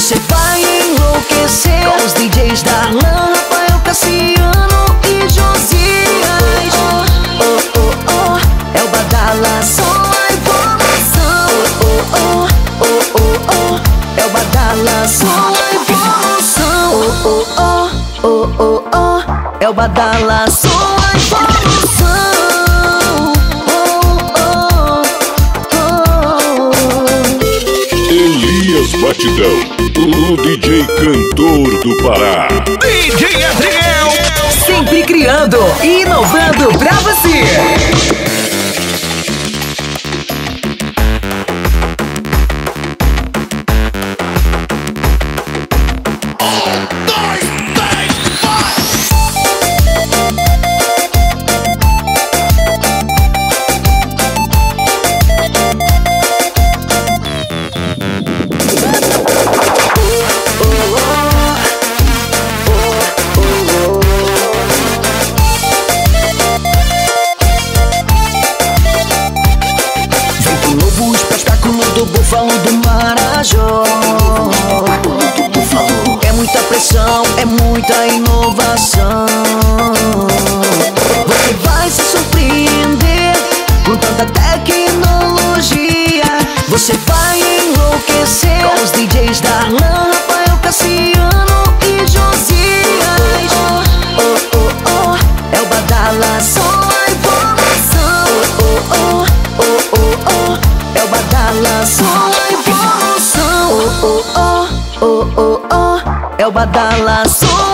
Você vai enlouquecer com os DJs da Lan, Rafael Cassiano e Josias. Oh, oh, oh, oh, é o Badala, só a evolução. Oh, oh, oh, oh, oh, oh, é o Badala, só a evolução. Oh, oh, oh, oh, oh, oh, é o Badala, só Batidão, o DJ cantor do Pará. DJ Adriel. Sempre criando e inovando pra você. É muita inovação. Você vai se surpreender com tanta tecnologia. Você vai enlouquecer com os DJs da Lan, Rafael Cassiano e Josias. Oh, oh, oh, oh, é o Badala, só a evolução. Oh, oh, oh, oh, oh, é o Badala, só a evolução. Oh, oh, oh, oh, oh, oh, é o Badala, só